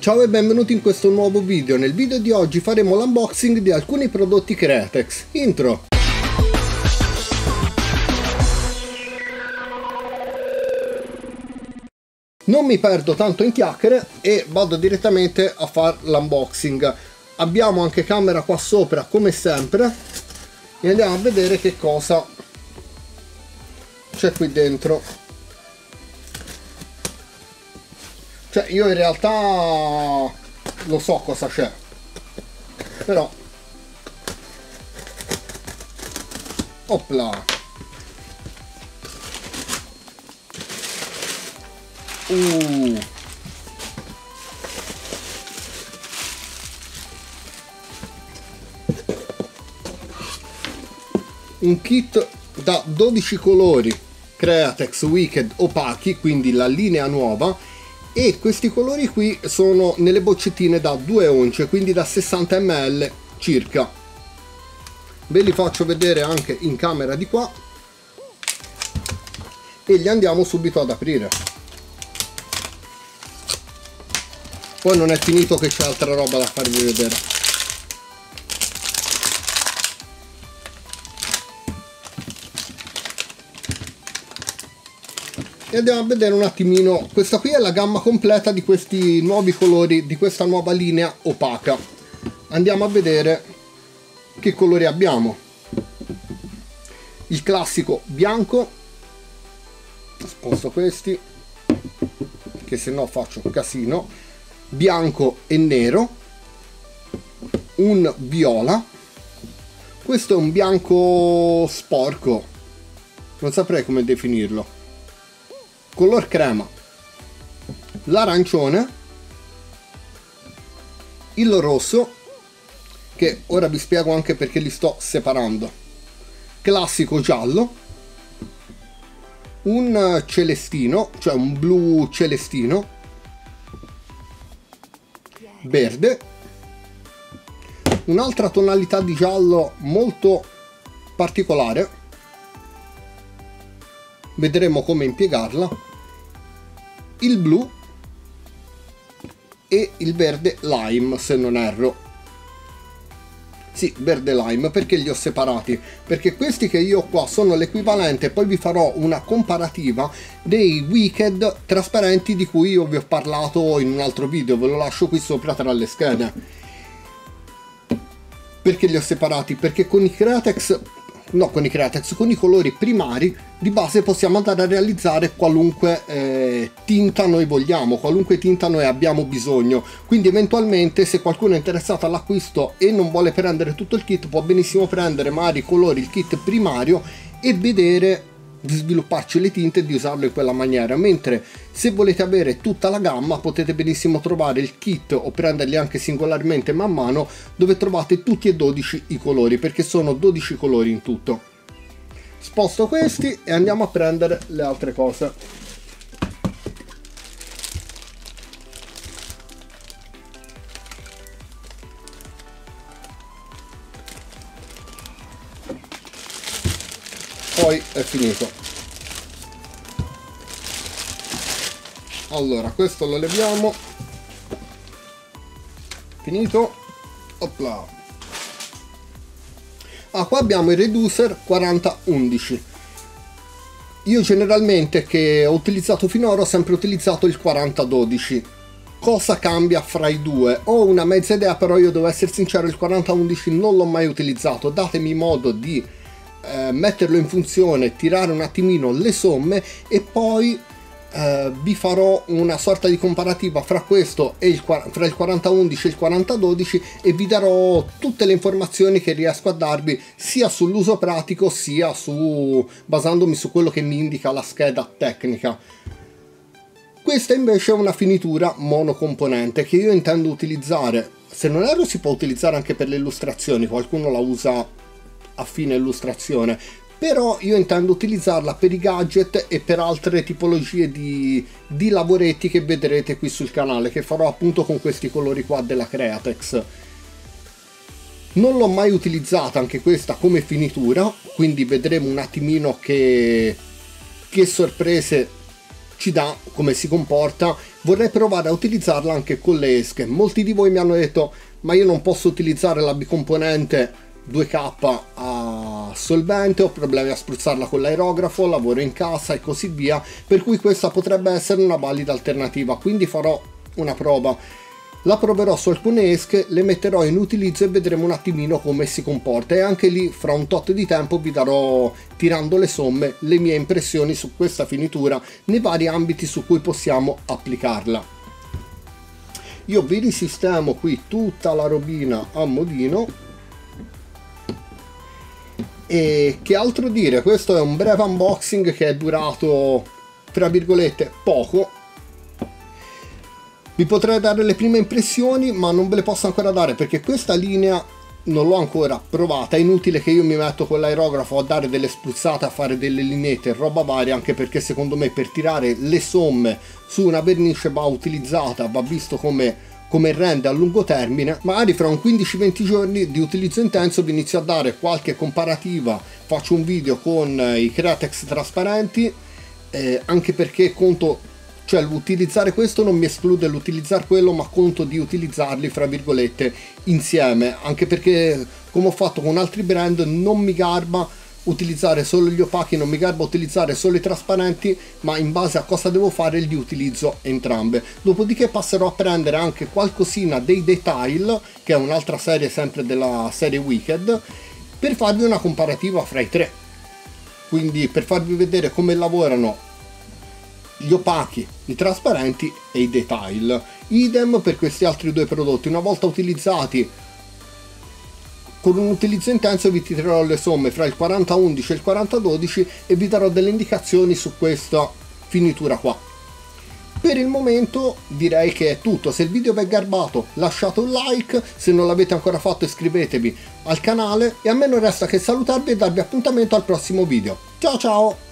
Ciao e benvenuti in questo nuovo video. Nel video di oggi faremo l'unboxing di alcuni prodotti Createx. Intro! Non mi perdo tanto in chiacchiere e vado direttamente a fare l'unboxing. Abbiamo anche camera qua sopra come sempre e andiamo a vedere che cosa c'è qui dentro cioè io in realtà lo so cosa c'è. Però. Opla. Uh. un kit da 12 colori. Createx Wicked opachi quindi la linea nuova e questi colori qui sono nelle boccettine da 2 once quindi da 60 ml circa. Ve li faccio vedere anche in camera di qua. E li andiamo subito ad aprire. Poi non è finito che c'è altra roba da farvi vedere e andiamo a vedere un attimino questa qui è la gamma completa di questi nuovi colori di questa nuova linea opaca. Andiamo a vedere che colori abbiamo. Il classico bianco sposto questi che se no faccio casino bianco e nero un viola questo è un bianco sporco non saprei come definirlo color crema, l'arancione, il rosso, che ora vi spiego anche perché li sto separando, classico giallo, un celestino, cioè un blu celestino, verde, un'altra tonalità di giallo molto particolare, vedremo come impiegarla, il blu e il verde lime se non erro sì, verde lime, perché li ho separati? Perché questi che io ho qua sono l'equivalente, poi vi farò una comparativa dei Wicked trasparenti di cui io vi ho parlato in un altro video, ve lo lascio qui sopra tra le schede. Perché li ho separati? Perché con i Createx no con i Createx, con i colori primari di base possiamo andare a realizzare qualunque eh, tinta noi vogliamo, qualunque tinta noi abbiamo bisogno, quindi eventualmente se qualcuno è interessato all'acquisto e non vuole prendere tutto il kit può benissimo prendere magari i colori, il kit primario e vedere di svilupparci le tinte e di usarlo in quella maniera. Mentre se volete avere tutta la gamma potete benissimo trovare il kit o prenderli anche singolarmente man mano dove trovate tutti e 12 i colori perché sono 12 colori in tutto. Sposto questi e andiamo a prendere le altre cose poi è finito. Allora questo lo leviamo. Finito. Opla. ah qua abbiamo il reducer 4011 io generalmente che ho utilizzato finora ho sempre utilizzato il 4012 cosa cambia fra i due? Ho una mezza idea però io devo essere sincero il 4011 non l'ho mai utilizzato. Datemi modo di eh, metterlo in funzione, tirare un attimino le somme e poi eh, vi farò una sorta di comparativa fra questo e il, fra il 4011 e il 4012 e vi darò tutte le informazioni che riesco a darvi sia sull'uso pratico sia su basandomi su quello che mi indica la scheda tecnica. Questa invece è una finitura monocomponente che io intendo utilizzare, se non erro si può utilizzare anche per le illustrazioni, qualcuno la usa a fine illustrazione però io intendo utilizzarla per i gadget e per altre tipologie di, di lavoretti che vedrete qui sul canale che farò appunto con questi colori qua della Createx non l'ho mai utilizzata anche questa come finitura quindi vedremo un attimino che, che sorprese ci dà come si comporta. Vorrei provare a utilizzarla anche con le esche. Molti di voi mi hanno detto ma io non posso utilizzare la bicomponente 2K a solvente, ho problemi a spruzzarla con l'aerografo, lavoro in casa e così via, per cui questa potrebbe essere una valida alternativa, quindi farò una prova. La proverò su alcune esche, le metterò in utilizzo e vedremo un attimino come si comporta e anche lì fra un tot di tempo vi darò, tirando le somme, le mie impressioni su questa finitura nei vari ambiti su cui possiamo applicarla. Io vi risistemo qui tutta la robina a modino e che altro dire, questo è un breve unboxing che è durato, tra virgolette, poco. Vi potrei dare le prime impressioni, ma non ve le posso ancora dare perché questa linea non l'ho ancora provata, è inutile che io mi metto con l'aerografo a dare delle spruzzate, a fare delle lineette, roba varia, anche perché secondo me per tirare le somme su una vernice va utilizzata, va visto come come rende a lungo termine, magari fra un 15-20 giorni di utilizzo intenso vi inizio a dare qualche comparativa, faccio un video con eh, i Createx trasparenti, eh, anche perché conto, cioè l'utilizzare questo non mi esclude l'utilizzare quello, ma conto di utilizzarli fra virgolette insieme, anche perché come ho fatto con altri brand non mi garba utilizzare solo gli opachi, non mi garba utilizzare solo i trasparenti, ma in base a cosa devo fare li utilizzo entrambe. Dopodiché passerò a prendere anche qualcosina dei Detail, che è un'altra serie sempre della serie Wicked, per farvi una comparativa fra i tre. Quindi per farvi vedere come lavorano gli opachi, i trasparenti e i detail. Idem per questi altri due prodotti, una volta utilizzati con un utilizzo intenso vi tirerò le somme fra il 4011 e il 4012 e vi darò delle indicazioni su questa finitura qua. Per il momento direi che è tutto, se il video vi è garbato lasciate un like, se non l'avete ancora fatto iscrivetevi al canale e a me non resta che salutarvi e darvi appuntamento al prossimo video. Ciao ciao!